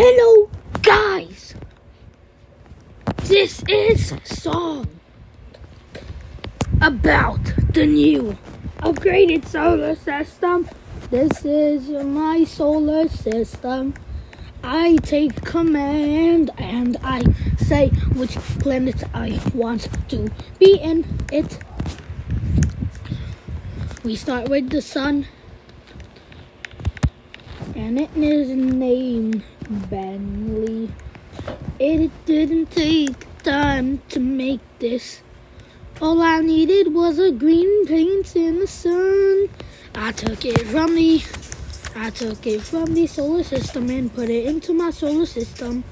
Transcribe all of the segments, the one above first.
Hello, guys. This is song about the new upgraded solar system. This is my solar system. I take command and I say which planet I want to be in it. We start with the sun, and it is named Bentley. It didn't take time to make this. All I needed was a green paint in the sun. I took it from the I took it from the solar system and put it into my solar system.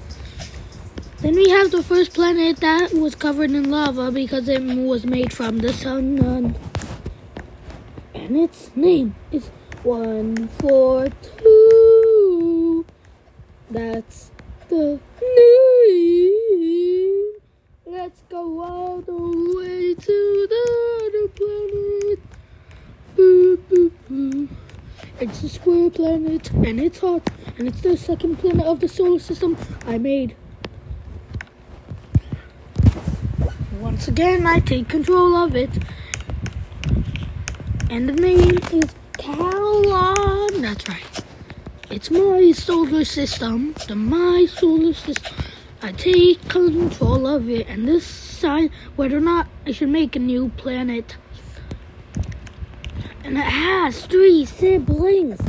Then we have the first planet that was covered in lava because it was made from the sun. And its name is 142. That's the name. Let's go all the way to the other planet. Boo, boo, boo. It's a square planet and it's hot and it's the second planet of the solar system I made. Once again, I take control of it. And the name is Calon. It's my solar system. The my solar system. I take control of it and decide whether or not I should make a new planet. And it has three siblings.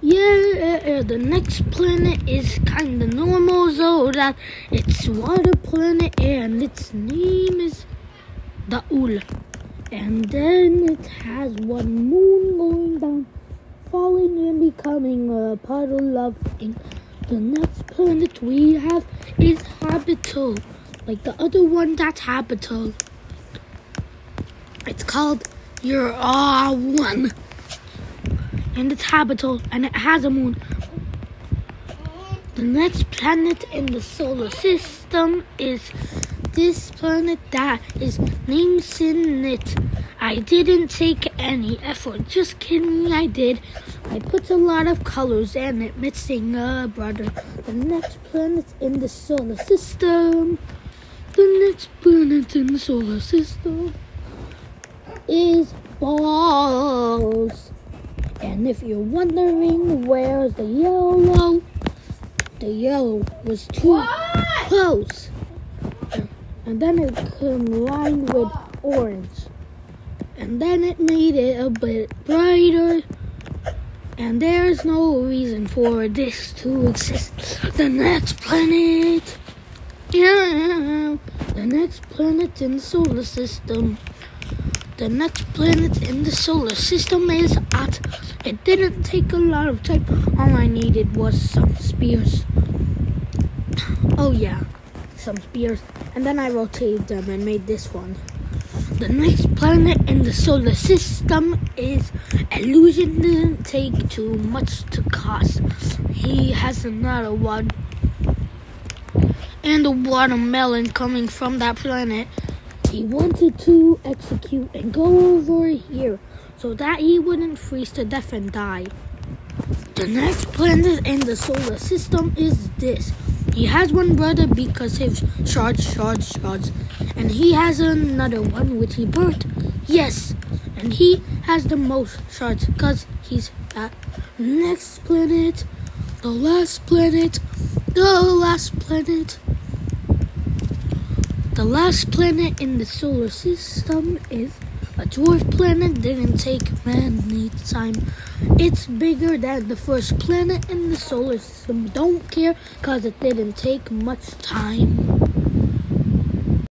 Yeah, uh, uh, the next planet is kind of normal, so that it's water planet, and its name is Daul. And then it has one moon going down, falling and becoming a puddle of ink. The next planet we have is Habital, like the other one that's Habital. It's called Your R One and it's habitable and it has a moon. The next planet in the solar system is this planet that is named Sinit. I didn't take any effort, just kidding, I did. I put a lot of colors in it, missing a brother. The next planet in the solar system, the next planet in the solar system is balls. And if you're wondering where's the yellow, the yellow was too what? close. And then it combined with orange. And then it made it a bit brighter. And there's no reason for this to exist. The next planet. Yeah, the next planet in the solar system. The next planet in the solar system is at. It didn't take a lot of time. All I needed was some spears. Oh yeah, some spears. And then I rotated them and made this one. The next planet in the solar system is Illusion didn't take too much to cost. He has another one. And a watermelon coming from that planet he wanted to execute and go over here so that he wouldn't freeze to death and die. The next planet in the solar system is this. He has one brother because his shards, shards, shards. And he has another one which he burnt. Yes. And he has the most shards because he's at next planet. The last planet. The last planet. The last planet in the solar system is a dwarf planet. Didn't take many time. It's bigger than the first planet in the solar system. Don't care because it didn't take much time.